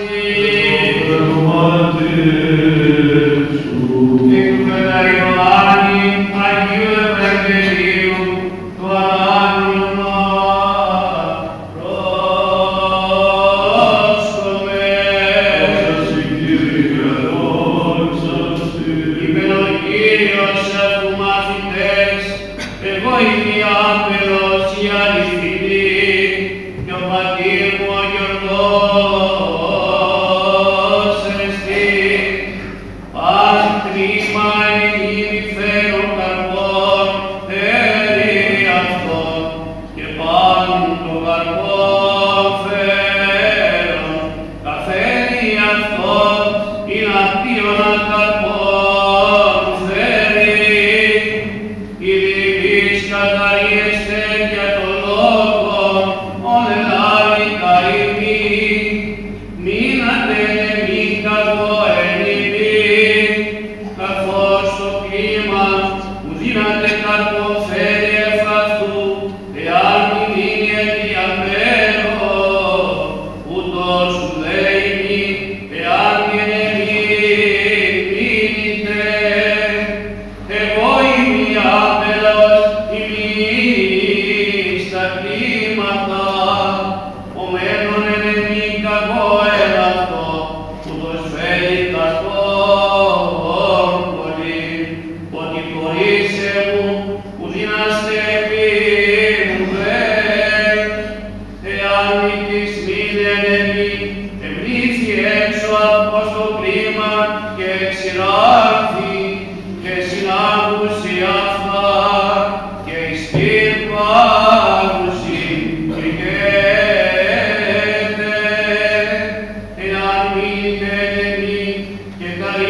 Deus. Jonathan Moore. βήματα, ομένων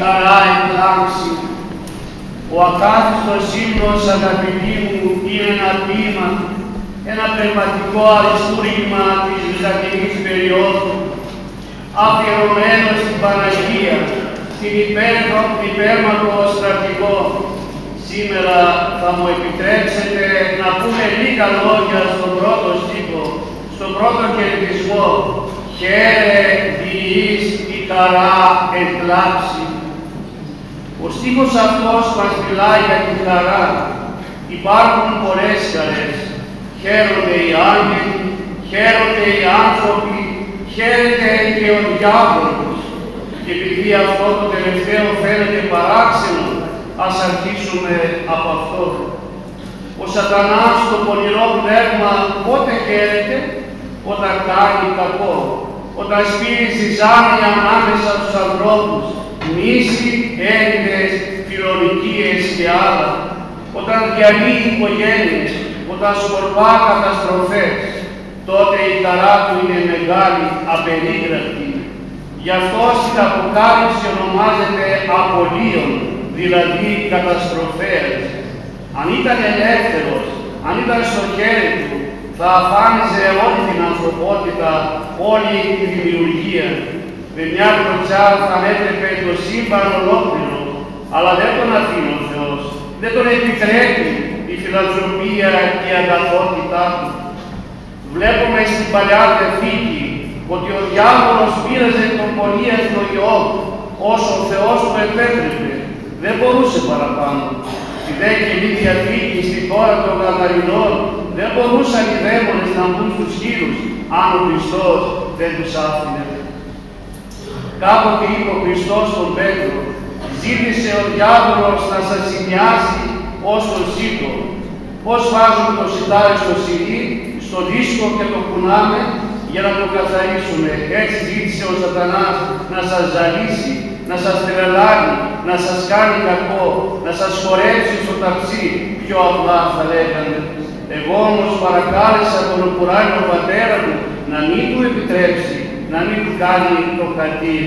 χαρά εκλάμψη. Ο ακάθιστος ύμνος αγαπητή μου είναι ένα ποίημα, ένα πνευματικό αριστούργημα της Βυζαντινής περίοδου, αφιερωμένο στην Παναγία, στην υπέρμαχο στρατηγό. Σήμερα θα μου επιτρέψετε να πούμε λίγα λόγια στον πρώτο στίχο, στον πρώτο κερδισμό. «Χαίρε διείς η καρά εκλάψη». Ο στίχος αυτός μας μιλάει για την χαρά. Υπάρχουν πολλές χαρές. Χαίρονται οι άγγελοι, χαίρονται οι άνθρωποι, χαίρεται και ο διάβολος. Και επειδή αυτό το τελευταίο φαίνεται παράξενο, ας αρχίσουμε από αυτό. Ο σατανάς το πονηρό πνεύμα πότε χαίρεται, όταν κάνει κακό, όταν σπίζει ζάνια ανάμεσα στους ανθρώπους, μνήσει Έλληνες, φιλονικίες και άλλα, όταν διαλύει οικογένειες, όταν σκορπά καταστροφές, τότε η ταρά του είναι μεγάλη, απερίγραπτη. Γι' αυτό στην Αποκάλυψη ονομάζεται απολύον, δηλαδή καταστροφές. Αν ήταν ελεύθερος, αν ήταν στο χέρι του, θα αφάνιζε όλη την ανθρωπότητα, όλη τη δημιουργία με μια κλωτσιά θα ανέτρεπε το σύμπαν ολόκληρο, αλλά δεν τον αφήνει ο Θεός, δεν τον επιτρέπει η φιλανθρωπία και η αγαθότητά του. Βλέπουμε στην παλιά Διαθήκη ότι ο διάβολος πήραζε τον πορεία στο Υιό, όσο ο Θεός του επέτρεπε. Δεν μπορούσε παραπάνω. Η δε Καινή Διαθήκη, στην χώρα των Καταρινών δεν μπορούσαν οι δαίμονες να μπουν στους χείρους, αν ο Χριστός δεν τους άφηνε. Κάποτε είπε ο Χριστός στον Πέτρο, ζήτησε ο διάβολος να σας σημειάσει ως τον σίτο. Πώς βάζουμε το σιτάρι στο σιτί, στο δίσκο και το κουνάμε για να το καθαρίσουμε. Έτσι ζήτησε ο σατανάς να σας ζαλίσει, να σας τρελάνει, να σας κάνει κακό, να σας χορέψει στο ταψί, πιο απλά θα λέγανε. Εγώ όμως παρακάλεσα τον ουράνιο πατέρα μου να μην του επιτρέψει να μην του κάνει το χαρτί.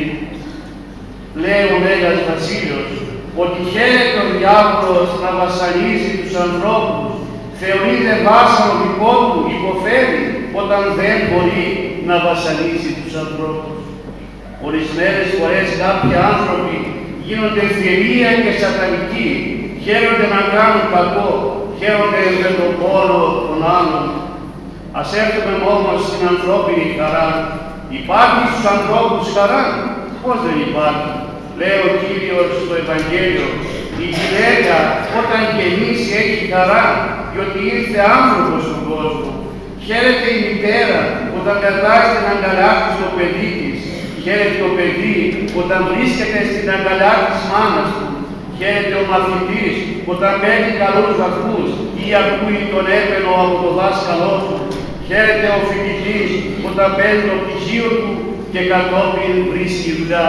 Λέει ο Μέγας Βασίλειος, ότι χαίρεται ο διάβολος να βασανίζει τους ανθρώπους, θεωρείται βάσανο δικό του, υποφέρει, όταν δεν μπορεί να βασανίζει τους ανθρώπους. Ορισμένες φορές κάποιοι άνθρωποι γίνονται θηρία και σατανικοί, χαίρονται να κάνουν κακό, χαίρονται με τον πόνο των άλλων. Ας έρθουμε όμως στην ανθρώπινη χαρά. Υπάρχει στους ανθρώπους χαρά. Πώς δεν υπάρχει. Λέει ο Κύριος στο Ευαγγέλιο, η γυναίκα όταν γεννήσει έχει χαρά, διότι ήρθε άνθρωπος στον κόσμο. Χαίρεται η μητέρα όταν κρατάει την αγκαλιά του το παιδί της. Χαίρεται το παιδί όταν βρίσκεται στην αγκαλιά της μάνας του. Χαίρεται ο μαθητής όταν παίρνει καλούς βαθμούς ή ακούει τον έπαινο από το δάσκαλό του. Χαίρεται ο φοιτητής όταν παίρνει το πτυχίο του και κατόπιν βρίσκει δουλειά.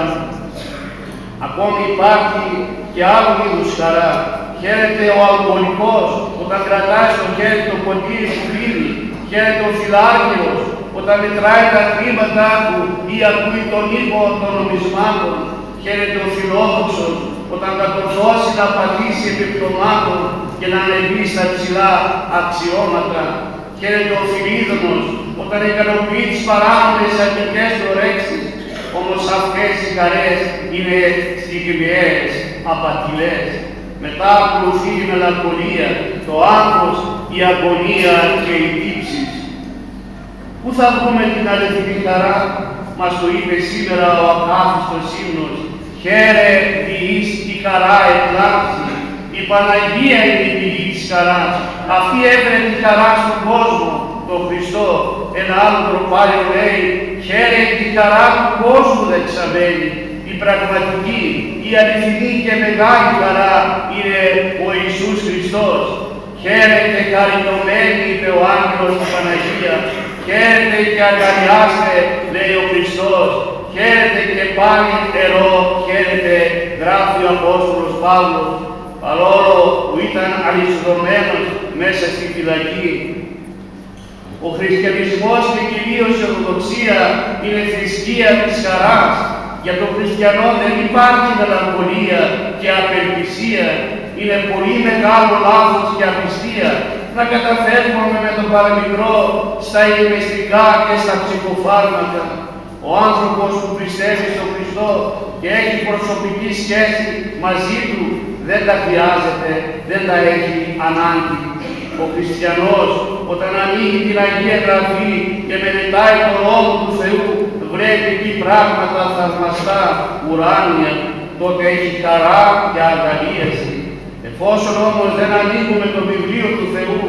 Ακόμη υπάρχει και άλλο είδους χαρά. Χαίρεται ο αλκοολικός όταν κρατάει στο χέρι το ποτήρι που πίνει. Χαίρεται ο φιλάργυρος όταν μετράει τα χρήματά του ή ακούει τον ήχο των νομισμάτων. Χαίρεται ο φιλόδοξος όταν κατορθώσει να πατήσει επιπτωμάτων και να ανεβεί στα ψηλά αξιώματα. Χαίρεται ο φιλίδωνος όταν ικανοποιεί τις παράνομες αρνητικές του ορέξεις όμως αυτές οι χαρές είναι στιγμιαίες, απατηλές. Μετά ακολουθεί η μελαγχολία, το άγχος, η αγωνία και οι τύψεις. Πού θα βρούμε την αληθινή χαρά, μας το είπε σήμερα ο ακάθιστος ύμνος. Χαίρε διείς η χαρά εκλάψει. Η Παναγία είναι η πηγή της χαράς. Αυτή έφερε τη χαρά στον κόσμο, τον Χριστό. Ένα άλλο τροπάριο λέει, χαίρε τη χαρά του κόσμου δεν ξαβαίνει. Η πραγματική, η αληθινή και μεγάλη χαρά είναι ο Ιησούς Χριστός. Χαίρετε χαριτωμένοι, είπε ο άγγελος του Παναγίας. Χαίρετε και αγκαλιάστε, λέει ο Χριστός. Χαίρετε και πάλι νερό, χαίρετε, γράφει ο Απόστολος Παύλος, παρόλο που ήταν αλυσιδωμένος μέσα στη φυλακή, ο χριστιανισμός και κυρίως η Ορθοδοξία είναι θρησκεία της χαράς. Για τον χριστιανό δεν υπάρχει μελαγχολία και απελπισία. Είναι πολύ μεγάλο λάθος και απιστία να καταφέρουμε με τον παραμικρό στα ηλιμεστικά και στα ψυχοφάρμακα. Ο άνθρωπος που πιστεύει στον Χριστό και έχει προσωπική σχέση μαζί του δεν τα χρειάζεται, δεν τα έχει ανάγκη ο χριστιανός όταν ανοίγει την Αγία Γραφή και μελετάει τον νόμο του Θεού, βλέπει εκεί πράγματα θαυμαστά, ουράνια, τότε έχει χαρά και αγκαλίαση. Εφόσον όμως δεν ανοίγουμε το βιβλίο του Θεού,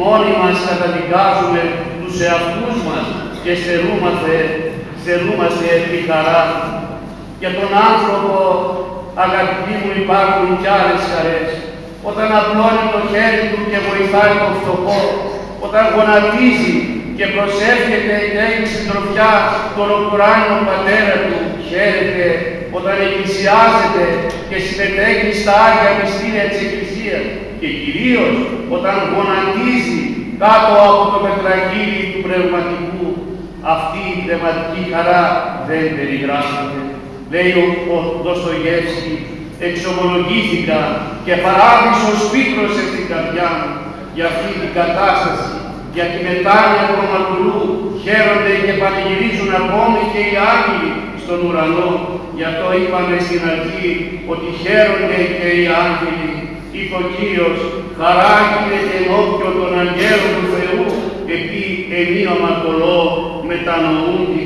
μόνοι μας καταδικάζουμε τους εαυτούς μας και στερούμαστε, στερούμαστε τη χαρά. Για τον άνθρωπο, αγαπητοί μου, υπάρχουν κι άλλες χαρές όταν απλώνει το χέρι του και βοηθάει τον φτωχό, όταν γονατίζει και προσεύχεται η την συντροφιά τον ουράνιο πατέρα του, χαίρεται όταν εκκλησιάζεται και συμμετέχει στα Άγια Μυστήρια της Εκκλησίας και κυρίως όταν γονατίζει κάτω από το πετραγύλι του πνευματικού. Αυτή η πνευματική χαρά δεν περιγράφεται. Λέει ο, ο Δοστογεύσκη, εξομολογήθηκα και παράδεισος πίκρωσε στην καρδιά μου για αυτή την κατάσταση, για τη μετάνοια του Αμαρτουλού χαίρονται και πανηγυρίζουν ακόμη και οι άγγελοι στον ουρανό. Γι' αυτό είπαμε στην αρχή ότι χαίρονται και οι άγγελοι. Είπε ο Κύριος, χαρά γίνεται ενώπιον των αγγέλων του Θεού, εκεί ενίο αμαρτωλό μετανοούνται.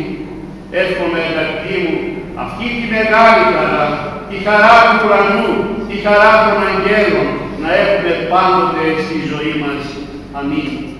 Εύχομαι αγαπητοί μου, αυτή τη μεγάλη χαρά, τη χαρά του ουρανού, τη χαρά των αγγέλων, να έχουμε πάντοτε στη ζωή μας. Αμήν.